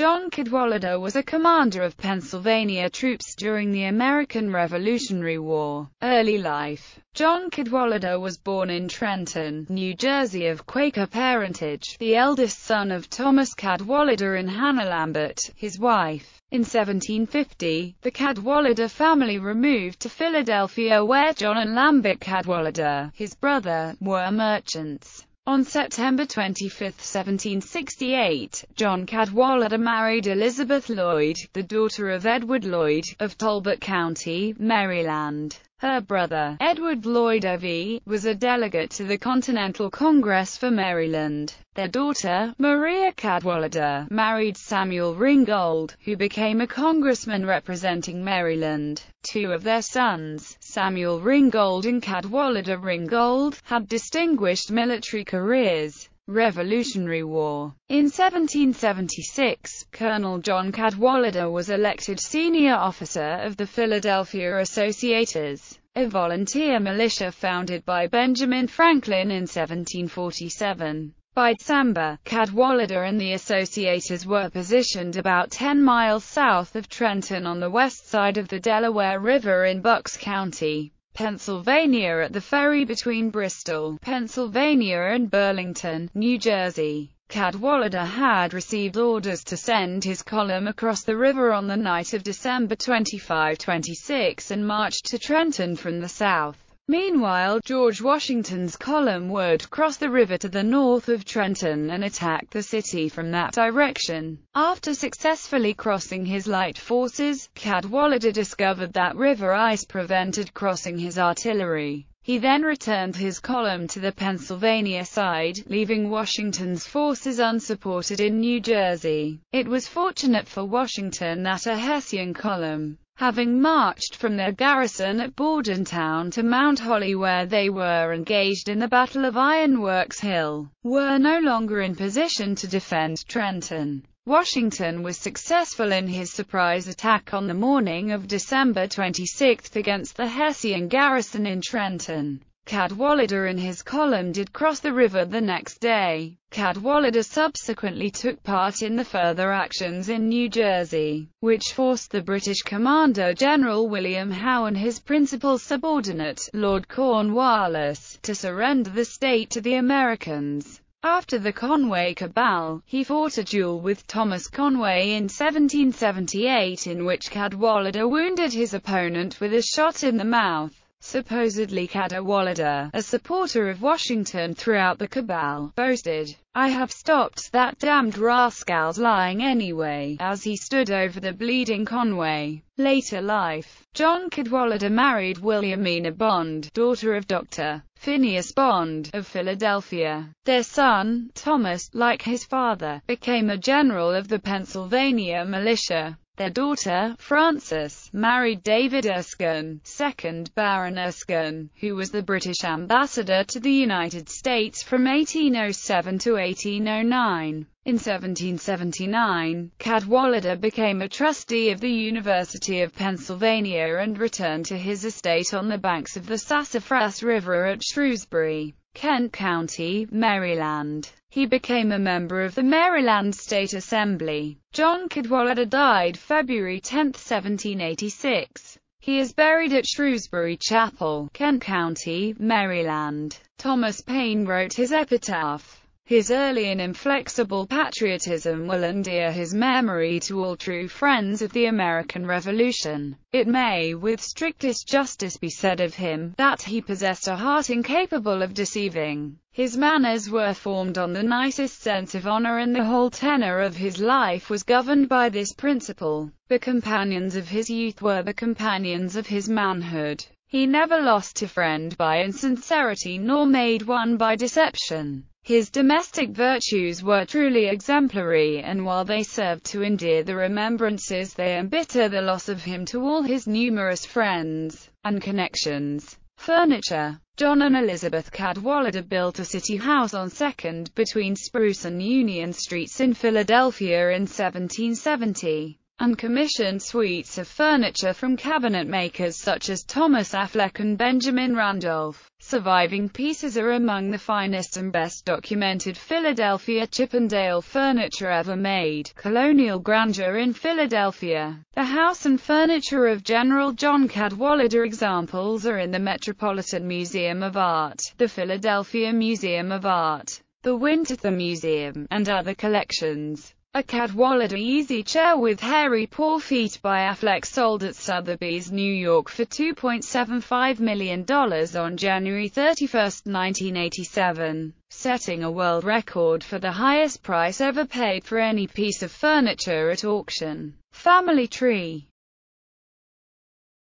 John Cadwalader was a commander of Pennsylvania troops during the American Revolutionary War. Early life John Cadwalader was born in Trenton, New Jersey of Quaker parentage, the eldest son of Thomas Cadwalader and Hannah Lambert, his wife. In 1750, the Cadwalader family removed to Philadelphia where John and Lambert Cadwalader, his brother, were merchants. On September 25, 1768, John Cadwalader married Elizabeth Lloyd, the daughter of Edward Lloyd, of Talbot County, Maryland. Her brother, Edward Lloyd IV, was a delegate to the Continental Congress for Maryland. Their daughter, Maria Cadwalader, married Samuel Ringgold, who became a congressman representing Maryland. Two of their sons, Samuel Ringgold and Cadwalader Ringgold, had distinguished military careers. Revolutionary War. In 1776, Colonel John Cadwalader was elected senior officer of the Philadelphia Associators, a volunteer militia founded by Benjamin Franklin in 1747. By December, Cadwalader and the Associators were positioned about 10 miles south of Trenton on the west side of the Delaware River in Bucks County. Pennsylvania at the ferry between Bristol, Pennsylvania and Burlington, New Jersey. Cadwalader had received orders to send his column across the river on the night of December 25-26 and marched to Trenton from the south. Meanwhile, George Washington's column would cross the river to the north of Trenton and attack the city from that direction. After successfully crossing his light forces, Cadwalader discovered that river ice prevented crossing his artillery. He then returned his column to the Pennsylvania side, leaving Washington's forces unsupported in New Jersey. It was fortunate for Washington that a Hessian column, having marched from their garrison at Bordentown to Mount Holly where they were engaged in the Battle of Ironworks Hill, were no longer in position to defend Trenton. Washington was successful in his surprise attack on the morning of December 26 against the Hessian garrison in Trenton. Cadwalader and his column did cross the river the next day. Cadwalader subsequently took part in the further actions in New Jersey, which forced the British Commander General William Howe and his principal subordinate, Lord Cornwallis, to surrender the state to the Americans. After the Conway Cabal, he fought a duel with Thomas Conway in 1778 in which Cadwalader wounded his opponent with a shot in the mouth. Supposedly Cadwalader, a supporter of Washington throughout the cabal, boasted, I have stopped that damned rascal's lying anyway, as he stood over the bleeding Conway. Later life John Cadwalader married Williamina Bond, daughter of Dr. Phineas Bond, of Philadelphia. Their son, Thomas, like his father, became a general of the Pennsylvania militia. Their daughter, Frances, married David Erskine, 2nd Baron Erskine, who was the British ambassador to the United States from 1807 to 1809. In 1779, Cadwalader became a trustee of the University of Pennsylvania and returned to his estate on the banks of the Sassafras River at Shrewsbury. Kent County, Maryland. He became a member of the Maryland State Assembly. John Cadwalader died February 10, 1786. He is buried at Shrewsbury Chapel, Kent County, Maryland. Thomas Paine wrote his epitaph. His early and inflexible patriotism will endear his memory to all true friends of the American Revolution. It may with strictest justice be said of him, that he possessed a heart incapable of deceiving. His manners were formed on the nicest sense of honor and the whole tenor of his life was governed by this principle. The companions of his youth were the companions of his manhood. He never lost a friend by insincerity nor made one by deception. His domestic virtues were truly exemplary, and while they served to endear the remembrances they embitter the loss of him to all his numerous friends and connections. Furniture John and Elizabeth Cadwalader built a city house on 2nd between Spruce and Union Streets in Philadelphia in 1770. And commissioned suites of furniture from cabinet makers such as Thomas Affleck and Benjamin Randolph. Surviving pieces are among the finest and best documented Philadelphia Chippendale furniture ever made. Colonial grandeur in Philadelphia. The house and furniture of General John Cadwalader examples are in the Metropolitan Museum of Art, the Philadelphia Museum of Art, the Winterthur Museum, and other collections. A Cadwalader easy chair with hairy paw feet by Affleck sold at Sotheby's, New York for $2.75 million on January 31, 1987, setting a world record for the highest price ever paid for any piece of furniture at auction. Family tree